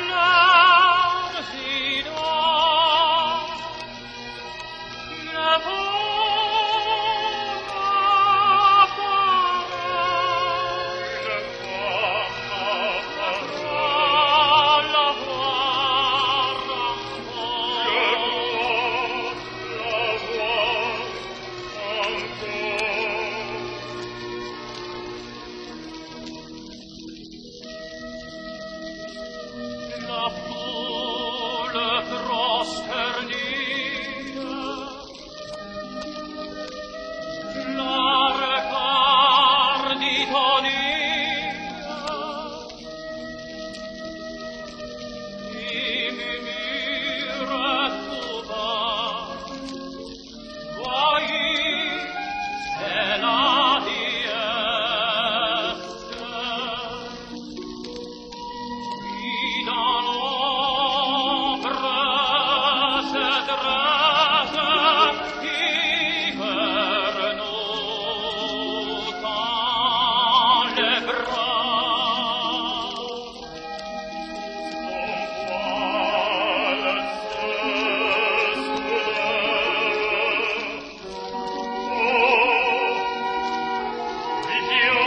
love. la foule you.